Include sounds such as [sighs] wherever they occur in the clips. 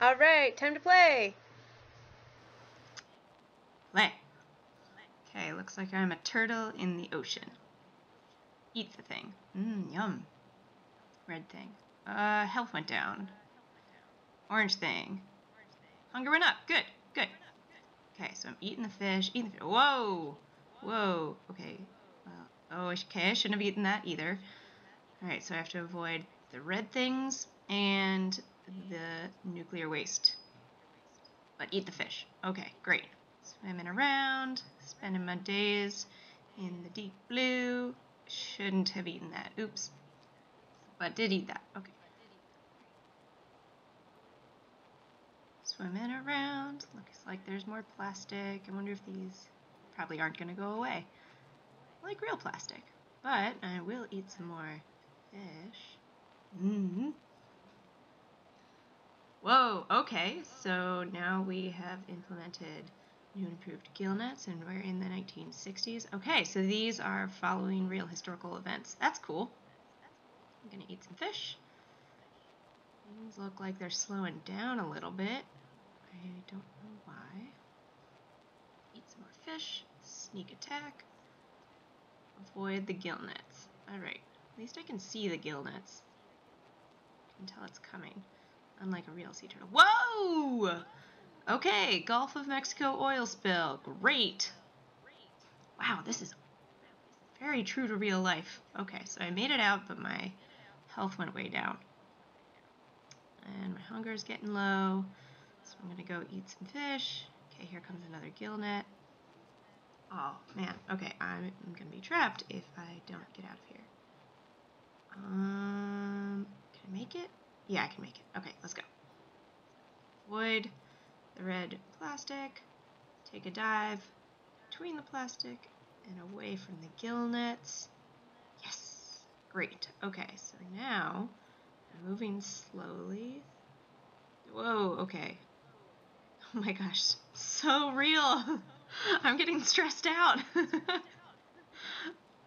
Alright, time to play! Play. Okay, looks like I'm a turtle in the ocean. Eat the thing. Mmm, yum. Red thing. Uh, health went down. Orange thing. Hunger went up. Good, good. Okay, so I'm eating the fish. Eating the fish. Whoa! Whoa. Okay. Oh, okay, I shouldn't have eaten that either. Alright, so I have to avoid the red things and the nuclear waste. But eat the fish. Okay, great. Swimming around, spending my days in the deep blue. Shouldn't have eaten that. Oops. But did eat that. Okay. Swimming around. Looks like there's more plastic. I wonder if these probably aren't going to go away. Like real plastic. But I will eat some more fish. Mmm. Whoa, okay, so now we have implemented new and improved gill nets and we're in the 1960s. Okay, so these are following real historical events. That's cool. I'm gonna eat some fish. Things look like they're slowing down a little bit. I don't know why. Eat some more fish. Sneak attack. Avoid the gill nets. Alright, at least I can see the gill nets. I can tell it's coming unlike a real sea turtle. Whoa! Okay, Gulf of Mexico oil spill. Great. Wow, this is very true to real life. Okay, so I made it out, but my health went way down. And my hunger is getting low, so I'm going to go eat some fish. Okay, here comes another gill net. Oh, man. Okay, I'm, I'm going to be trapped if I don't get out of here. Um, can I make it? Yeah, I can make it. Okay, let's go. Wood, the red plastic. Take a dive between the plastic and away from the gill nets. Yes! Great. Okay, so now I'm moving slowly. Whoa, okay. [laughs] Oh my gosh, so real! [laughs] I'm getting stressed out. [laughs]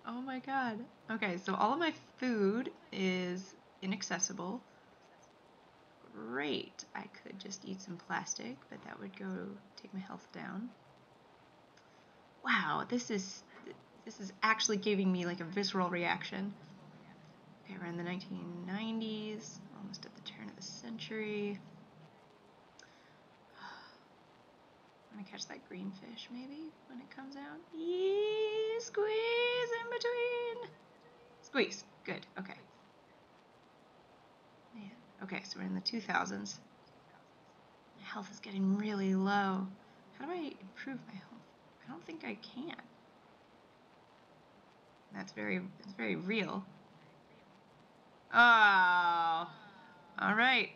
oh my god. Okay, so all of my food is inaccessible great. I could just eat some plastic, but that would go take my health down. Wow, this is this is actually giving me like a visceral reaction. Okay, we're in the 1990s, almost at the turn of the century. [sighs] I'm gonna catch that green fish maybe when it comes out. Yee, squeeze in between. Squeeze. Good. Okay. Okay, so we're in the 2000s. My health is getting really low. How do I improve my health? I don't think I can. That's very, that's very real. Oh, all right.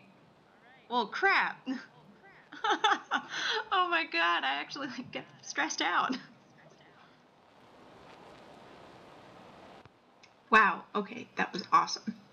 Well, crap. [laughs] oh my god, I actually like, get stressed out. Wow, okay, that was awesome.